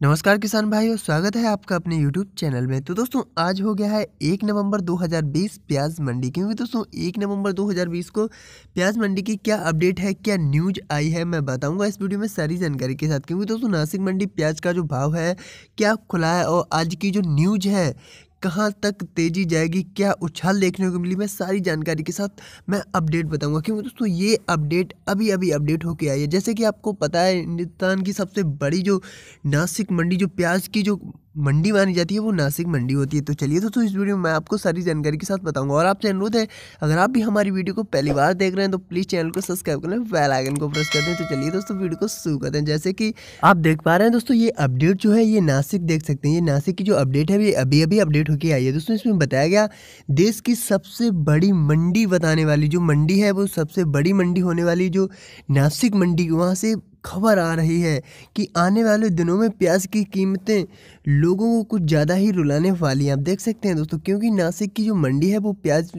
नमस्कार किसान भाइयों, स्वागत है आपका अपने यूट्यूब चैनल में। तो दोस्तों, आज हो गया है एक नवंबर 2020 प्याज मंडी क्योंकि दोस्तों, एक नवंबर 2020 को प्याज मंडी की क्या अपडेट है, क्या न्यूज़ आई है, मैं बताऊँगा इस वीडियो में सारी जानकारी के साथ। क्योंकि दोस्तों, नासिक मंडी प्याज का जो भाव है, क्या खुला है और आज की जो न्यूज़ है कहाँ तक तेज़ी जाएगी, क्या उछाल देखने को मिली, मैं सारी जानकारी के साथ मैं अपडेट बताऊँगा। क्योंकि दोस्तों, ये अपडेट अभी अभी अपडेट होके आई है। जैसे कि आपको पता है, हिंदुस्तान की सबसे बड़ी जो नासिक मंडी, जो प्याज की जो मंडी मानी जाती है, वो नासिक मंडी होती है। तो चलिए दोस्तों, इस वीडियो में मैं आपको सारी जानकारी के साथ बताऊँगा। और आपसे अनुरोध है अगर आप भी हमारी वीडियो को पहली बार देख रहे हैं तो प्लीज़ चैनल को सब्सक्राइब करें बेल आइकन को प्रेस कर दें। तो चलिए दोस्तों, वीडियो को शुरू करते हैं। जैसे कि आप देख पा रहे हैं दोस्तों, ये अपडेट जो है, ये नासिक देख सकते हैं। ये नासिक की जो अपडेट है, ये अभी अभी अपडेट होकर आई है। दोस्तों, इसमें बताया गया, देश की सबसे बड़ी मंडी बताने वाली जो मंडी है, वो सबसे बड़ी मंडी होने वाली जो नासिक मंडी, वहाँ से खबर आ रही है कि आने वाले दिनों में प्याज की कीमतें लोगों को कुछ ज़्यादा ही रुलाने वाली हैं। आप देख सकते हैं दोस्तों, क्योंकि नासिक की जो मंडी है, वो प्याज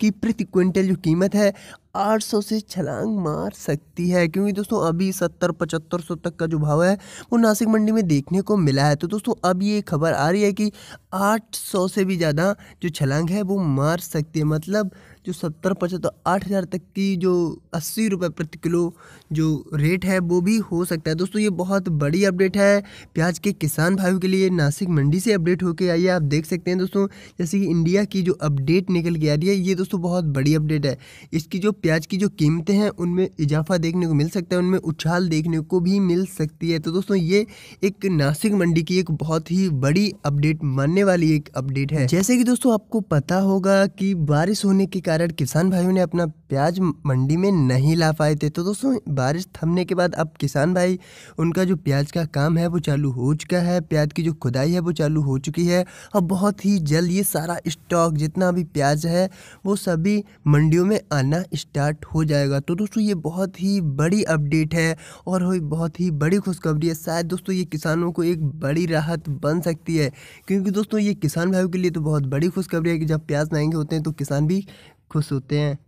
की प्रति क्विंटल जो कीमत है 800 से छलांग मार सकती है। क्योंकि दोस्तों, अभी सत्तर, पचहत्तर सौ तक का जो भाव है, वो नासिक मंडी में देखने को मिला है। तो दोस्तों, अब ये खबर आ रही है कि 800 से भी ज़्यादा जो छलांग है, वो मार सकती है। मतलब जो सत्तर पचहत्तर आठ हज़ार तक की जो अस्सी रुपये प्रति किलो जो रेट है, वो भी हो सकता है। दोस्तों, ये बहुत बड़ी अपडेट है। प्याज के किसान भाइयों के लिए नासिक मंडी से अपडेट होके आई है। आप देख सकते हैं दोस्तों, जैसे कि इंडिया की जो अपडेट निकल के आ रही है, ये दोस्तों बहुत बड़ी अपडेट है। इसकी जो प्याज की जो कीमतें हैं, उनमें इजाफा देखने को मिल सकता है, उनमें उछाल देखने को भी मिल सकती है। तो दोस्तों, ये एक नासिक मंडी की एक बहुत ही बड़ी अपडेट, मानने वाली एक अपडेट है। जैसे कि दोस्तों, आपको पता होगा कि बारिश होने के कारण किसान भाइयों ने अपना प्याज मंडी में नहीं ला पाए थे। तो दोस्तों, बारिश थमने के बाद अब किसान भाई, उनका जो प्याज का काम है, वो चालू हो चुका है। प्याज की जो खुदाई है, वो चालू हो चुकी है। और बहुत ही जल्द ये सारा स्टॉक जितना भी प्याज है, वो सभी मंडियों में आना स्टार्ट हो जाएगा। तो दोस्तों, ये बहुत ही बड़ी अपडेट है और बहुत ही बड़ी खुशखबरी है। शायद दोस्तों, ये किसानों को एक बड़ी राहत बन सकती है। क्योंकि दोस्तों, ये किसान भाइयों के लिए तो बहुत बड़ी खुशखबरी है कि जब प्याज महँगे होते हैं तो किसान भी खुश होते हैं।